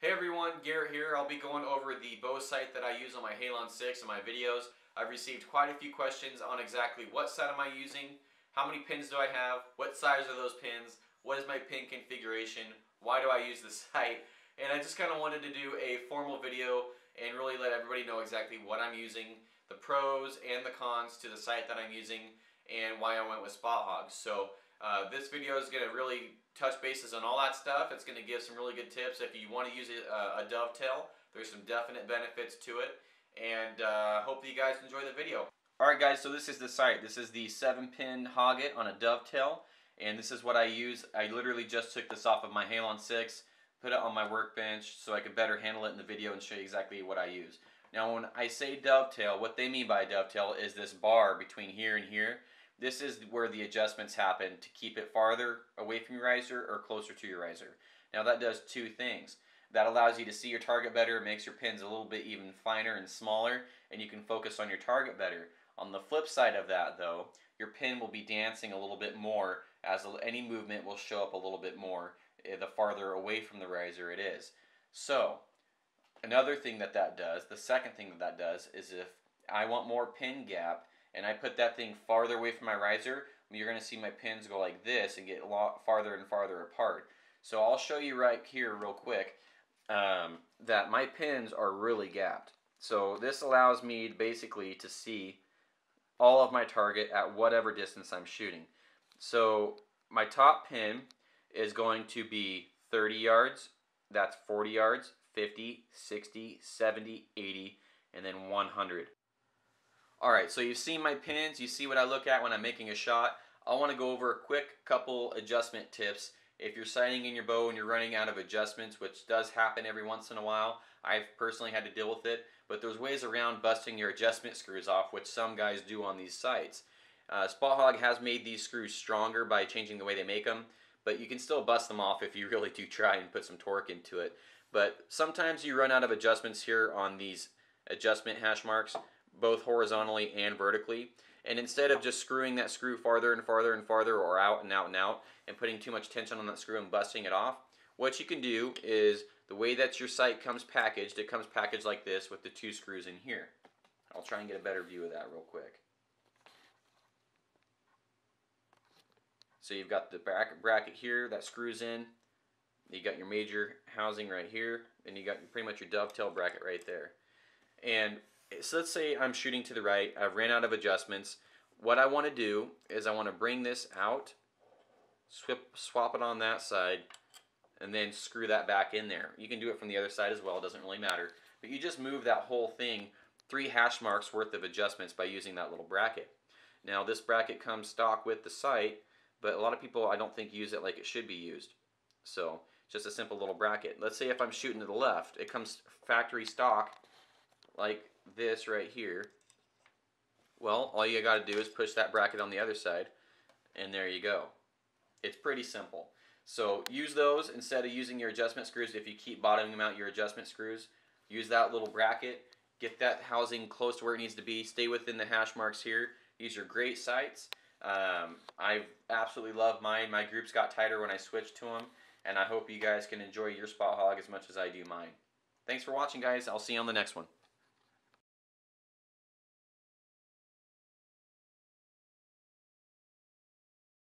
Hey everyone, Garrett here. I'll be going over the bow sight that I use on my Halon 6 in my videos. I've received quite a few questions on exactly what sight am I using, how many pins do I have, what size are those pins, what is my pin configuration, why do I use the sight, and I just kind of wanted to do a formal video and really let everybody know exactly what I'm using, the pros and the cons to the sight that I'm using, and why I went with Spot Hoggs. So uh, this video is going to really touch bases on all that stuff. It's going to give some really good tips. If you want to use a, a dovetail, there's some definite benefits to it. And uh, hope that you guys enjoy the video. Alright guys, so this is the sight. This is the 7-pin Hogg It on a dovetail. And this is what I use. I literally just took this off of my Halon 6, put it on my workbench so I could better handle it in the video and show you exactly what I use. Now when I say dovetail, what they mean by dovetail is this bar between here and here. This is where the adjustments happen to keep it farther away from your riser or closer to your riser. Now that does two things. That allows you to see your target better, makes your pins a little bit even finer and smaller, and you can focus on your target better. On the flip side of that though, your pin will be dancing a little bit more as any movement will show up a little bit more eh, the farther away from the riser it is. So, another thing that that does, the second thing that that does, is if I want more pin gap, and I put that thing farther away from my riser, you're going to see my pins go like this and get a lot farther and farther apart. So I'll show you right here real quick um, that my pins are really gapped. So this allows me basically to see all of my target at whatever distance I'm shooting. So my top pin is going to be 30 yards, that's 40 yards, 50, 60, 70, 80, and then 100. Alright, so you've seen my pins, you see what I look at when I'm making a shot. I want to go over a quick couple adjustment tips. If you're sighting in your bow and you're running out of adjustments, which does happen every once in a while, I've personally had to deal with it, but there's ways around busting your adjustment screws off, which some guys do on these sights. Uh, Spot Hogg has made these screws stronger by changing the way they make them, but you can still bust them off if you really do try and put some torque into it. But sometimes you run out of adjustments here on these adjustment hash marks, both horizontally and vertically. And instead of just screwing that screw farther and farther and farther or out and out and out and putting too much tension on that screw and busting it off, what you can do is the way that your sight comes packaged, it comes packaged like this with the two screws in here. I'll try and get a better view of that real quick. So you've got the bracket here that screws in. You got your major housing right here, and you got pretty much your dovetail bracket right there. And so let's say I'm shooting to the right, I've ran out of adjustments. What I want to do is I want to bring this out, swap, swap it on that side, and then screw that back in there. You can do it from the other side as well, it doesn't really matter. But you just move that whole thing three hash marks worth of adjustments by using that little bracket. Now this bracket comes stock with the sight, but a lot of people I don't think use it like it should be used. So just a simple little bracket. Let's say if I'm shooting to the left, it comes factory stock like this right here, well, all you got to do is push that bracket on the other side, and there you go. It's pretty simple. So use those instead of using your adjustment screws. If you keep bottoming out your adjustment screws, use that little bracket. Get that housing close to where it needs to be. Stay within the hash marks here. These are great sights. Um, I absolutely love mine. My groups got tighter when I switched to them, and I hope you guys can enjoy your Spot Hogg as much as I do mine. Thanks for watching, guys. I'll see you on the next one.